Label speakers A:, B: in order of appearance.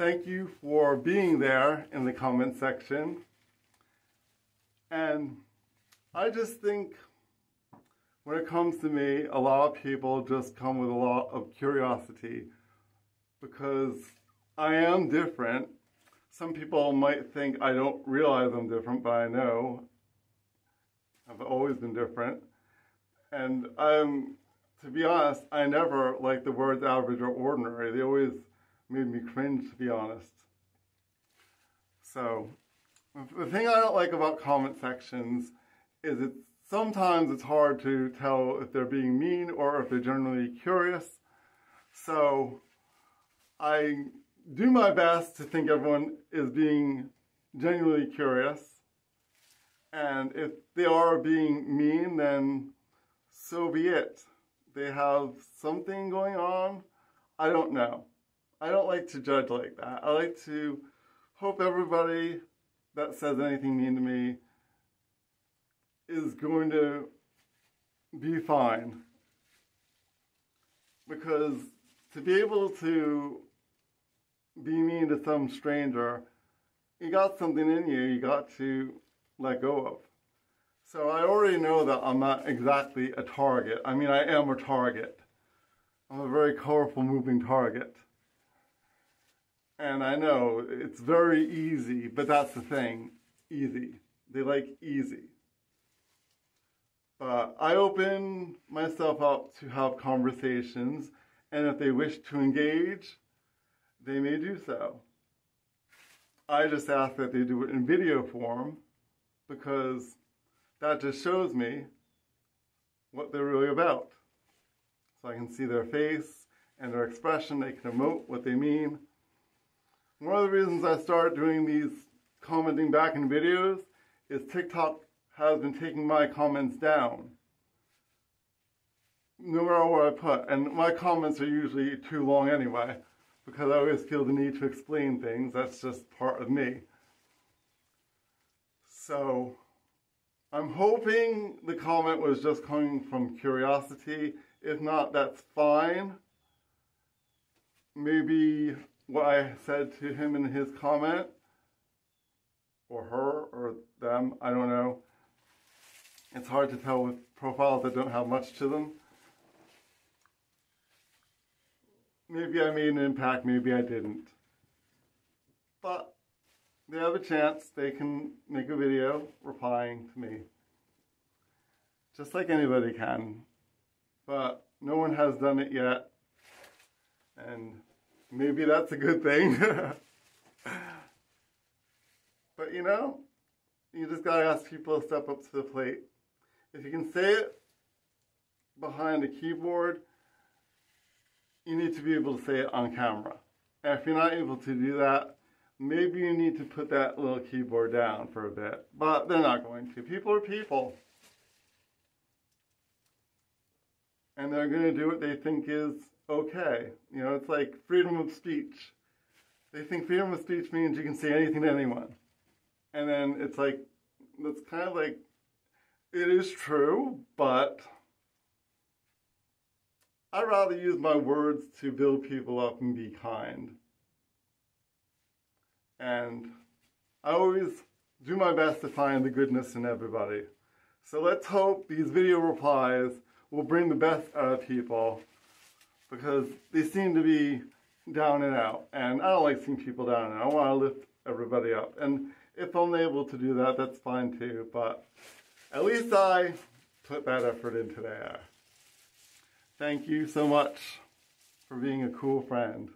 A: thank you for being there in the comment section. And I just think when it comes to me, a lot of people just come with a lot of curiosity because I am different. Some people might think I don't realize I'm different, but I know I've always been different. And I'm, to be honest, I never like the words average or ordinary. They always made me cringe, to be honest. So, the thing I don't like about comment sections is it's sometimes it's hard to tell if they're being mean or if they're generally curious. So, I do my best to think everyone is being genuinely curious. And if they are being mean, then so be it. They have something going on. I don't know. I don't like to judge like that. I like to hope everybody that says anything mean to me is going to be fine. Because to be able to be mean to some stranger, you got something in you you got to let go of. So I already know that I'm not exactly a target. I mean, I am a target. I'm a very colorful moving target. And I know it's very easy, but that's the thing, easy. They like easy. But I open myself up to have conversations, and if they wish to engage, they may do so. I just ask that they do it in video form because that just shows me what they're really about. So I can see their face and their expression, they can emote what they mean. One of the reasons I started doing these commenting back in videos is TikTok has been taking my comments down. No matter what I put. And my comments are usually too long anyway, because I always feel the need to explain things. That's just part of me. So, I'm hoping the comment was just coming from curiosity. If not, that's fine. Maybe what I said to him in his comment, or her, or them, I don't know. It's hard to tell with profiles that don't have much to them. Maybe I made an impact, maybe I didn't. But they have a chance, they can make a video replying to me. Just like anybody can. But no one has done it yet. And maybe that's a good thing. but you know, you just gotta ask people to step up to the plate. If you can say it behind a keyboard, you need to be able to say it on camera. And if you're not able to do that, maybe you need to put that little keyboard down for a bit. But they're not going to. People are people. And they're going to do what they think is okay. You know, it's like freedom of speech. They think freedom of speech means you can say anything to anyone. And then it's like, it's kind of like, it is true, but I'd rather use my words to build people up and be kind. And I always do my best to find the goodness in everybody. So let's hope these video replies will bring the best out of people because they seem to be down and out. And I don't like seeing people down and out. I want to lift everybody up. And if I'm able to do that, that's fine too. But at least I put that effort into there. Thank you so much for being a cool friend.